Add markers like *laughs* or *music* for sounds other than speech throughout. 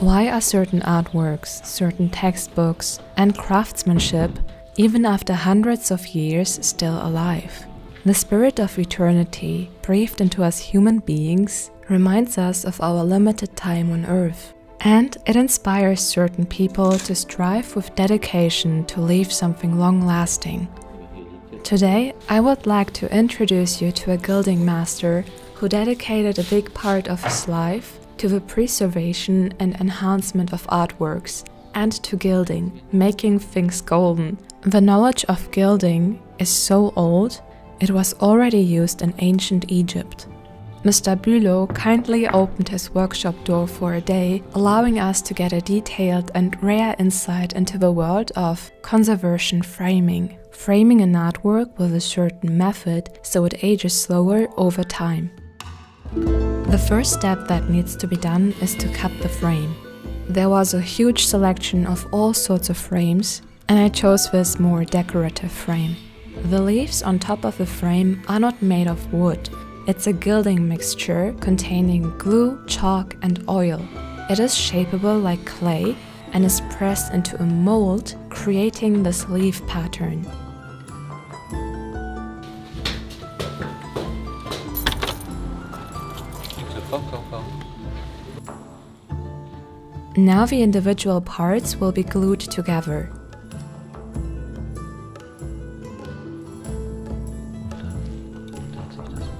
Why are certain artworks, certain textbooks, and craftsmanship, even after hundreds of years, still alive? The spirit of eternity, breathed into us human beings, reminds us of our limited time on Earth. And it inspires certain people to strive with dedication to leave something long lasting. Today, I would like to introduce you to a gilding master who dedicated a big part of his life to the preservation and enhancement of artworks and to gilding, making things golden. The knowledge of gilding is so old, it was already used in ancient Egypt. Mr. Bülow kindly opened his workshop door for a day, allowing us to get a detailed and rare insight into the world of conservation framing, framing an artwork with a certain method so it ages slower over time. The first step that needs to be done is to cut the frame. There was a huge selection of all sorts of frames, and I chose this more decorative frame. The leaves on top of the frame are not made of wood. It's a gilding mixture containing glue, chalk, and oil. It is shapeable like clay and is pressed into a mold, creating this leaf pattern. Now the individual parts will be glued together.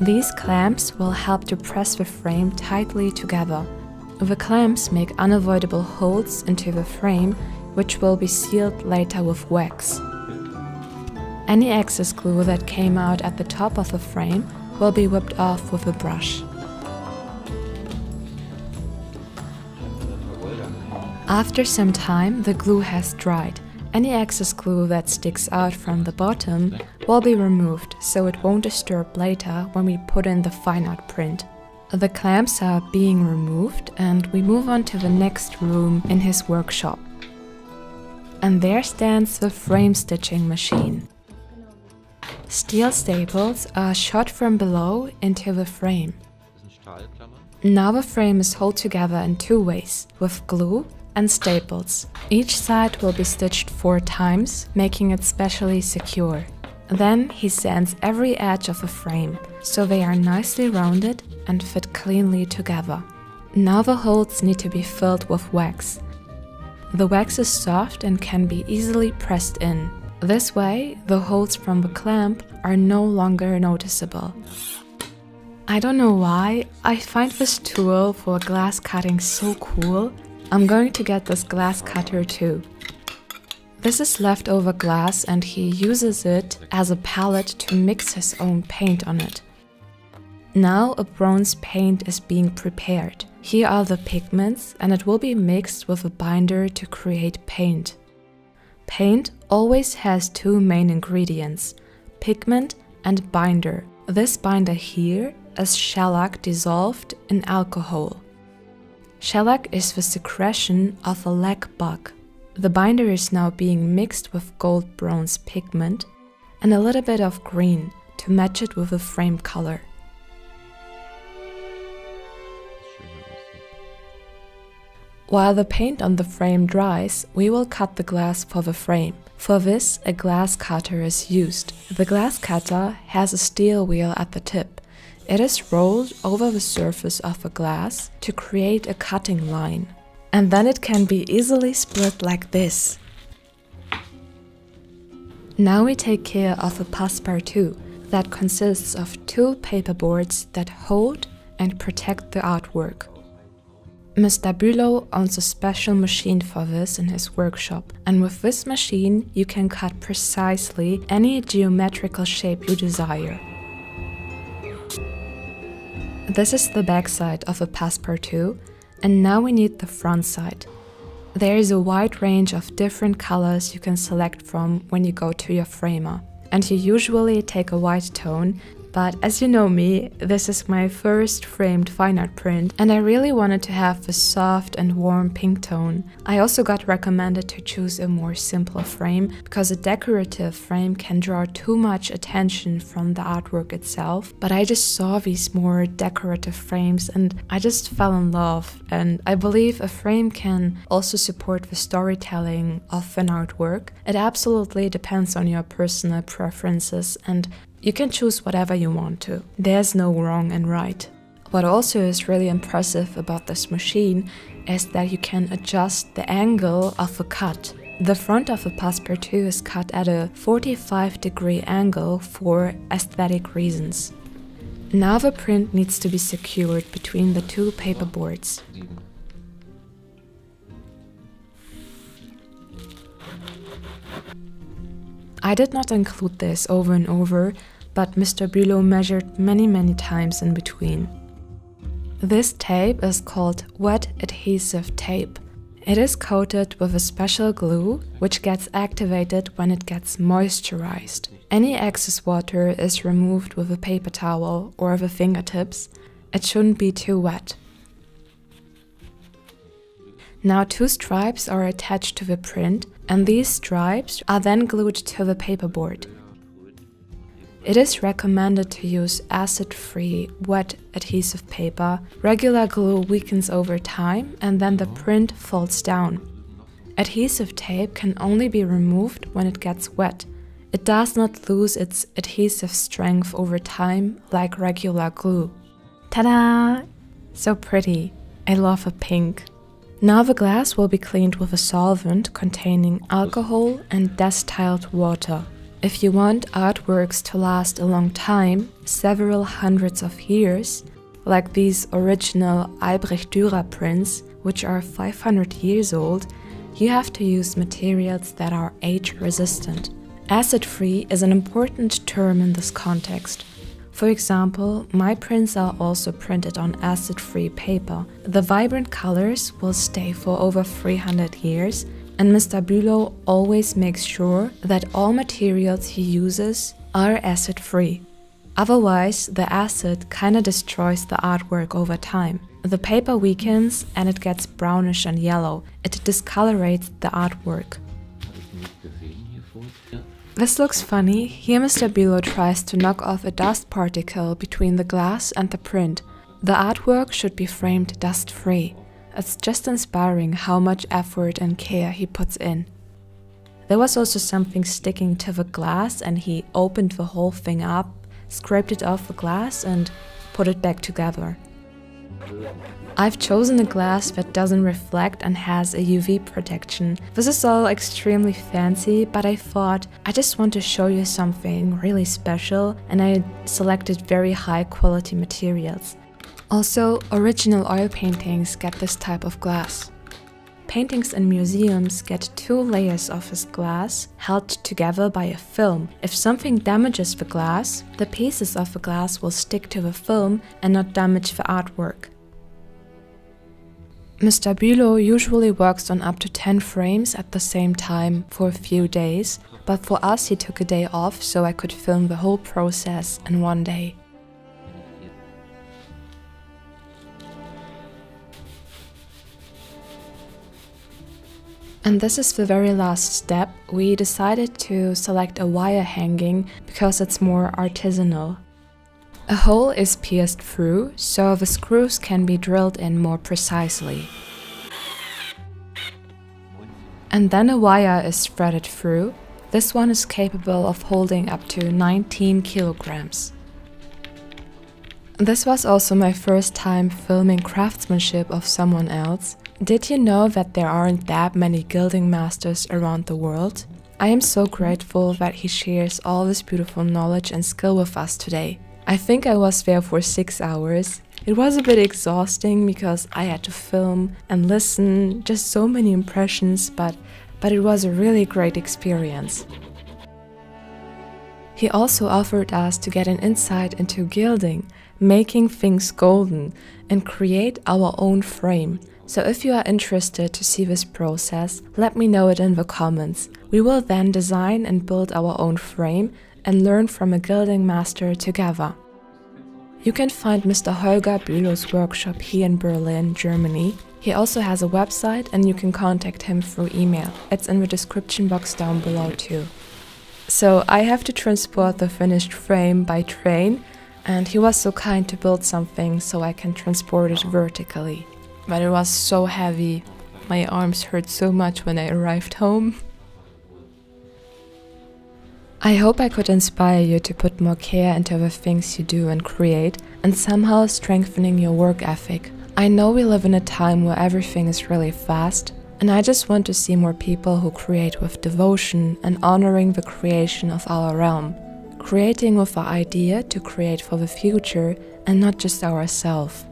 These clamps will help to press the frame tightly together. The clamps make unavoidable holes into the frame, which will be sealed later with wax. Any excess glue that came out at the top of the frame will be whipped off with a brush. After some time, the glue has dried. Any excess glue that sticks out from the bottom will be removed so it won't disturb later when we put in the fine art print. The clamps are being removed and we move on to the next room in his workshop. And there stands the frame stitching machine. Steel staples are shot from below into the frame. Now the frame is held together in two ways, with glue and staples. Each side will be stitched four times, making it specially secure. Then he sands every edge of the frame, so they are nicely rounded and fit cleanly together. Now the holes need to be filled with wax. The wax is soft and can be easily pressed in. This way, the holes from the clamp are no longer noticeable. I don't know why, I find this tool for glass cutting so cool I'm going to get this glass cutter too. This is leftover glass and he uses it as a palette to mix his own paint on it. Now a bronze paint is being prepared. Here are the pigments and it will be mixed with a binder to create paint. Paint always has two main ingredients, pigment and binder. This binder here is shellac dissolved in alcohol. Shellac is the secretion of a lac bug. The binder is now being mixed with gold bronze pigment and a little bit of green to match it with the frame color. While the paint on the frame dries, we will cut the glass for the frame. For this, a glass cutter is used. The glass cutter has a steel wheel at the tip. It is rolled over the surface of a glass to create a cutting line. And then it can be easily split like this. Now we take care of a passe-partout that consists of two paperboards that hold and protect the artwork. Mr. Bülow owns a special machine for this in his workshop, and with this machine you can cut precisely any geometrical shape you desire. This is the back side of a passe-partout, and now we need the front side. There is a wide range of different colors you can select from when you go to your framer, and you usually take a white tone, But as you know me, this is my first framed fine art print and I really wanted to have a soft and warm pink tone. I also got recommended to choose a more simple frame because a decorative frame can draw too much attention from the artwork itself. But I just saw these more decorative frames and I just fell in love and I believe a frame can also support the storytelling of an artwork. It absolutely depends on your personal preferences and you can choose whatever you want to. There's no wrong and right. What also is really impressive about this machine is that you can adjust the angle of a cut. The front of a Passepartout is cut at a 45 degree angle for aesthetic reasons. Now the print needs to be secured between the two paperboards. I did not include this over and over, but Mr. Bülow measured many many times in between. This tape is called wet adhesive tape. It is coated with a special glue, which gets activated when it gets moisturized. Any excess water is removed with a paper towel or the fingertips. It shouldn't be too wet. Now two stripes are attached to the print and these stripes are then glued to the paperboard. It is recommended to use acid-free wet adhesive paper. Regular glue weakens over time and then the print falls down. Adhesive tape can only be removed when it gets wet. It does not lose its adhesive strength over time like regular glue. Ta-da! So pretty. I love a pink. Now the glass will be cleaned with a solvent containing alcohol and distilled water. If you want artworks to last a long time, several hundreds of years, like these original Albrecht Dürer prints, which are 500 years old, you have to use materials that are age resistant. Acid free is an important term in this context. For example, my prints are also printed on acid-free paper. The vibrant colors will stay for over 300 years and Mr. Bülow always makes sure that all materials he uses are acid-free. Otherwise, the acid kinda destroys the artwork over time. The paper weakens and it gets brownish and yellow. It discolorates the artwork. This looks funny. Here Mr. Bülow tries to knock off a dust particle between the glass and the print. The artwork should be framed dust-free. It's just inspiring how much effort and care he puts in. There was also something sticking to the glass and he opened the whole thing up, scraped it off the glass and put it back together. I've chosen a glass that doesn't reflect and has a UV protection. This is all extremely fancy, but I thought I just want to show you something really special and I selected very high quality materials. Also, original oil paintings get this type of glass. Paintings in museums get two layers of this glass held together by a film. If something damages the glass, the pieces of the glass will stick to the film and not damage the artwork. Mr. Bülow usually works on up to 10 frames at the same time for a few days, but for us he took a day off so I could film the whole process in one day. And this is the very last step. We decided to select a wire hanging because it's more artisanal. A hole is pierced through, so the screws can be drilled in more precisely. And then a wire is threaded through. This one is capable of holding up to 19 kilograms. This was also my first time filming craftsmanship of someone else. Did you know that there aren't that many gilding masters around the world? I am so grateful that he shares all this beautiful knowledge and skill with us today. I think I was there for six hours. It was a bit exhausting because I had to film and listen, just so many impressions, but, but it was a really great experience. He also offered us to get an insight into gilding, making things golden, and create our own frame. So if you are interested to see this process, let me know it in the comments. We will then design and build our own frame and learn from a gilding master together. You can find Mr. Holger Bülow's workshop here in Berlin, Germany. He also has a website and you can contact him through email. It's in the description box down below too. So I have to transport the finished frame by train and he was so kind to build something so I can transport it vertically. But it was so heavy. My arms hurt so much when I arrived home. I hope I could inspire you to put more care into the things you do and create and somehow strengthening your work ethic. I know we live in a time where everything is really fast, and I just want to see more people who create with devotion and honoring the creation of our realm. Creating with the idea to create for the future and not just ourselves.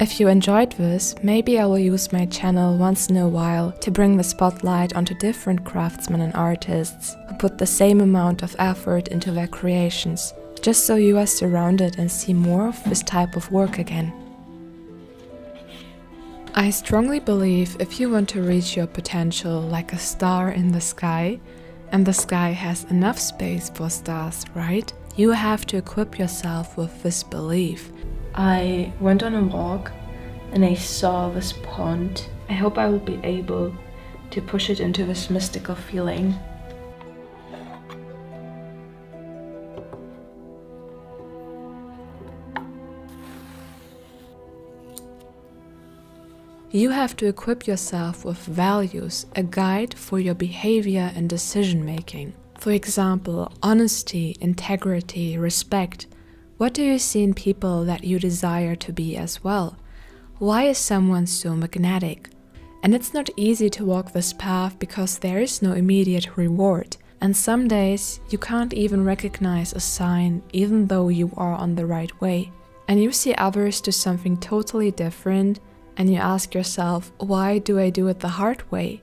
If you enjoyed this, maybe I will use my channel once in a while to bring the spotlight onto different craftsmen and artists who put the same amount of effort into their creations, just so you are surrounded and see more of this type of work again. I strongly believe if you want to reach your potential like a star in the sky, and the sky has enough space for stars, right? You have to equip yourself with this belief I went on a walk and I saw this pond. I hope I will be able to push it into this mystical feeling. You have to equip yourself with values, a guide for your behavior and decision making. For example, honesty, integrity, respect, what do you see in people that you desire to be as well? Why is someone so magnetic? And it's not easy to walk this path because there is no immediate reward. And some days you can't even recognize a sign even though you are on the right way. And you see others do something totally different and you ask yourself, why do I do it the hard way?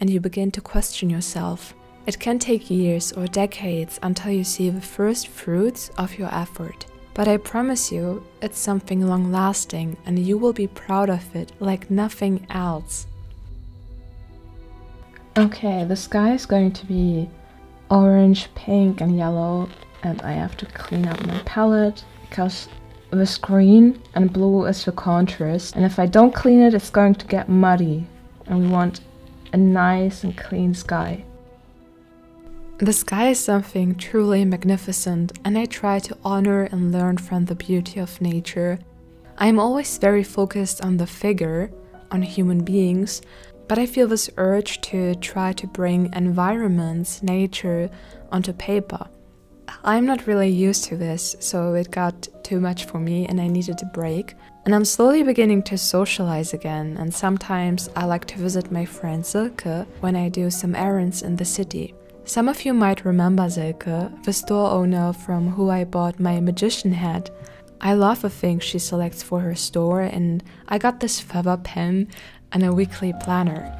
And you begin to question yourself. It can take years or decades until you see the first fruits of your effort. But I promise you, it's something long lasting and you will be proud of it like nothing else. Okay, the sky is going to be orange, pink, and yellow, and I have to clean up my palette because this green and blue is the contrast, and if I don't clean it, it's going to get muddy, and we want a nice and clean sky. The sky is something truly magnificent, and I try to honor and learn from the beauty of nature. I am always very focused on the figure, on human beings, but I feel this urge to try to bring environments, nature, onto paper. I'm not really used to this, so it got too much for me and I needed a break. And I'm slowly beginning to socialize again, and sometimes I like to visit my friend Silke when I do some errands in the city. Some of you might remember Silke, the store owner from who I bought my magician hat. I love the things she selects for her store, and I got this feather pen and a weekly planner.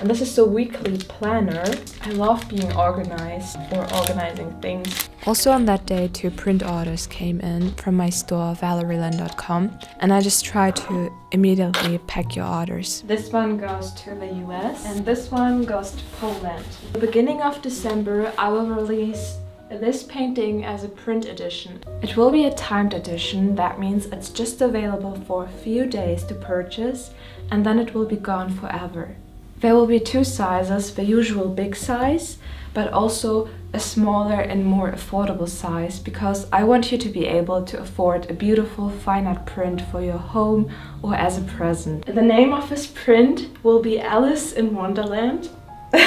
And this is the weekly planner. I love being organized or organizing things. Also on that day, two print orders came in from my store, valerielin.com, and I just tried to immediately pack your orders. This one goes to the US, and this one goes to Poland. the beginning of December, I will release this painting as a print edition. It will be a timed edition, that means it's just available for a few days to purchase, and then it will be gone forever. There will be two sizes, the usual big size, but also a smaller and more affordable size because I want you to be able to afford a beautiful fine art print for your home or as a present. The name of this print will be Alice in Wonderland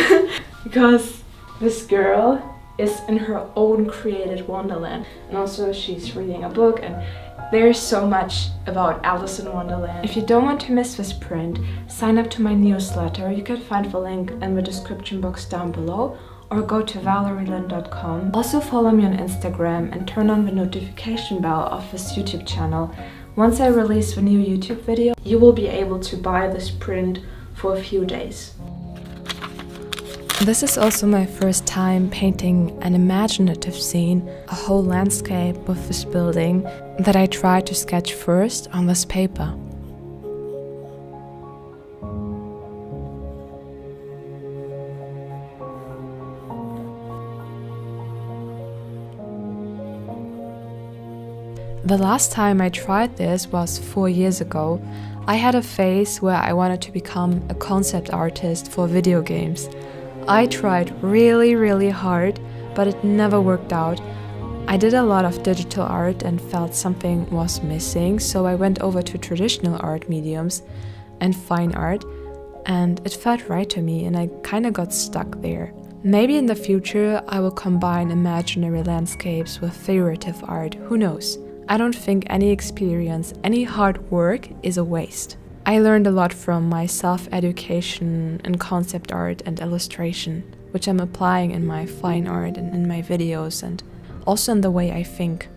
*laughs* because this girl is in her own created wonderland and also she's reading a book and there's so much about Alice in Wonderland. If you don't want to miss this print, sign up to my newsletter. You can find the link in the description box down below or go to valerielin.com. Also follow me on Instagram and turn on the notification bell of this YouTube channel. Once I release a new YouTube video, you will be able to buy this print for a few days. This is also my first time painting an imaginative scene, a whole landscape with this building that I tried to sketch first on this paper. The last time I tried this was four years ago. I had a phase where I wanted to become a concept artist for video games. I tried really, really hard, but it never worked out. I did a lot of digital art and felt something was missing, so I went over to traditional art mediums and fine art, and it felt right to me, and I kind of got stuck there. Maybe in the future I will combine imaginary landscapes with figurative art, who knows? I don't think any experience, any hard work is a waste. I learned a lot from my self education in concept art and illustration, which I'm applying in my fine art and in my videos and also in the way I think.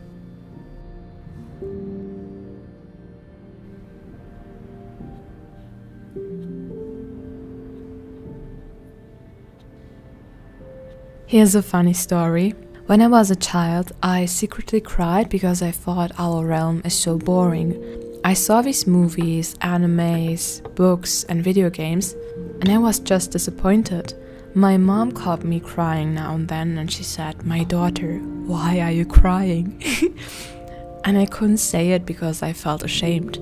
Here's a funny story. When I was a child, I secretly cried because I thought our realm is so boring. I saw these movies, animes, books, and video games, and I was just disappointed. My mom caught me crying now and then, and she said, My daughter, why are you crying? *laughs* and I couldn't say it because I felt ashamed.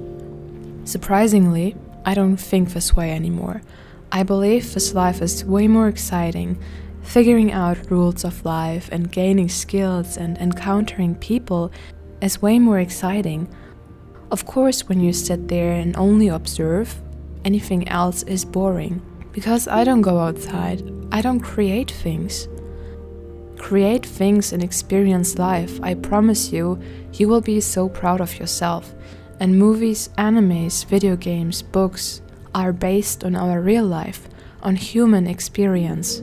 Surprisingly, I don't think this way anymore. I believe this life is way more exciting Figuring out rules of life and gaining skills and encountering people is way more exciting. Of course, when you sit there and only observe, anything else is boring. Because I don't go outside, I don't create things. Create things and experience life, I promise you, you will be so proud of yourself. And movies, animes, video games, books are based on our real life, on human experience.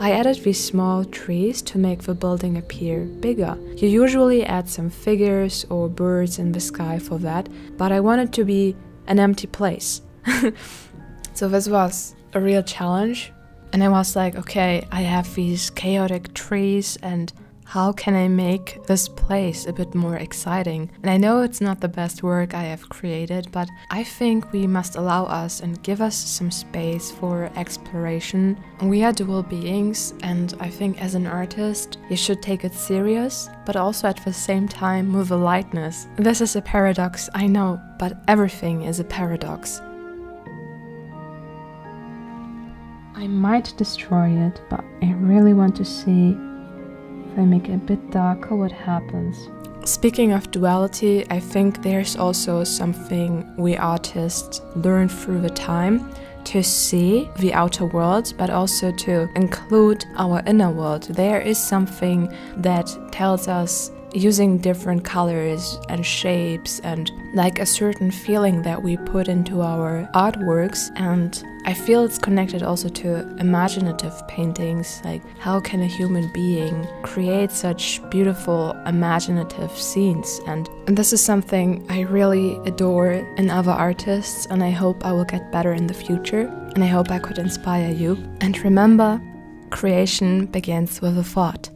I added these small trees to make the building appear bigger. You usually add some figures or birds in the sky for that, but I wanted to be an empty place. *laughs* so this was a real challenge. And I was like, okay, I have these chaotic trees and how can I make this place a bit more exciting? And I know it's not the best work I have created, but I think we must allow us and give us some space for exploration. We are dual beings, and I think as an artist, you should take it serious, but also at the same time with a lightness. This is a paradox, I know, but everything is a paradox. I might destroy it, but I really want to see I make it a bit darker, what happens? Speaking of duality, I think there's also something we artists learn through the time to see the outer world, but also to include our inner world. There is something that tells us using different colors and shapes and like a certain feeling that we put into our artworks and I feel it's connected also to imaginative paintings like how can a human being create such beautiful imaginative scenes? And, and this is something I really adore in other artists and I hope I will get better in the future and I hope I could inspire you. And remember creation begins with a thought